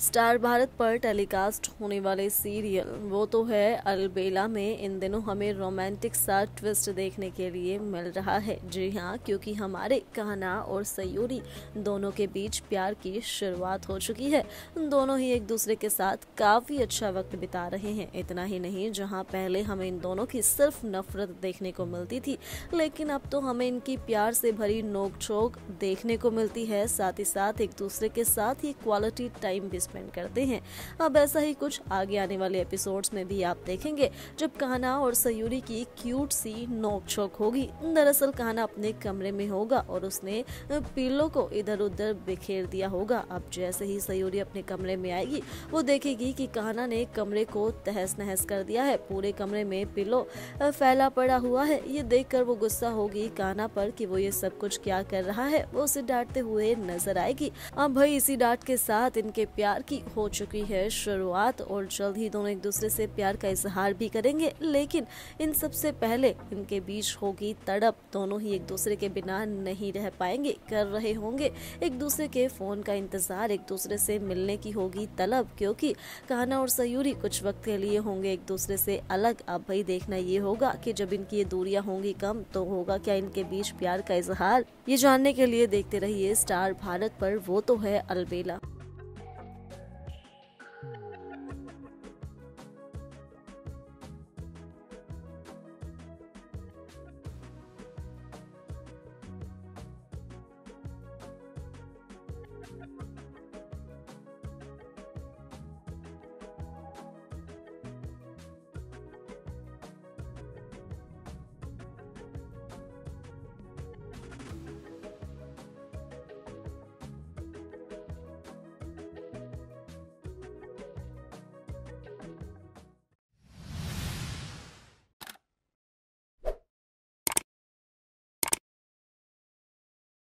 Star Bharat पर telecast होने वाले सीरियल, वो तो है अलबेला में। इन दिनों हमें रोमांटिक सा ट्विस्ट देखने के लिए मिल रहा है। जी हाँ क्योंकि हमारे कहना और सयूरी दोनों के बीच प्यार की शुरुआत हो चुकी है। दोनों ही एक दूसरे के साथ काफ़ी अच्छा वक्त बिता रहे हैं। इतना ही नहीं, जहाँ पहले हमें इन दोनों की सिर्फ़ नफरत देखने को मिलती थी, लेकिन अब तो हमें इनकी प्यार से भरी नोक चोक देखने को मिलती है। साथ ही साथ एक दूसरे के साथ ही क्वालिटी टाइम भी स्पेंड करते हैं। अब ऐसा ही कुछ आगे आने वाले एपिसोड्स में भी आप देखेंगे, जब कहना और सयूरी की क्यूट सी नोक छोक होगी। दरअसल कहना अपने कमरे में होगा और उसने पीलो को इधर उधर बिखेर दिया होगा। अब जैसे ही सयूरी अपने कमरे में आएगी, वो देखेगी कि कहना ने कमरे को तहस नहस कर दिया है। पूरे कमरे में पिलो फैला पड़ा हुआ है। ये देखकर वो गुस्सा होगी कहना पर कि वो ये सब कुछ क्या कर रहा है। वो उसे डांटते हुए नज़र आएगी। अब भाई इसी डांट के साथ इनके प्यार प्यार की हो चुकी है शुरुआत, और जल्द ही दोनों एक दूसरे से प्यार का इजहार भी करेंगे। लेकिन इन सबसे पहले इनके बीच होगी तड़प। दोनों ही एक दूसरे के बिना नहीं रह पाएँगे, कर रहे होंगे। एक दूसरे के फ़ोन का इंतज़ार, एक दूसरे से मिलने की होगी तलब, क्योंकि कहना और सयूरी कुछ वक्त के लिए होंगे एक दूसरे से अलग। अब भाई देखना ये होगा कि जब इनकी ये दूरियाँ होंगी कम तो होगा क्या इनके बीच प्यार का इजहार? ये जानने के लिए देखते रहिए स्टार भारत पर, वो तो है अलबेला।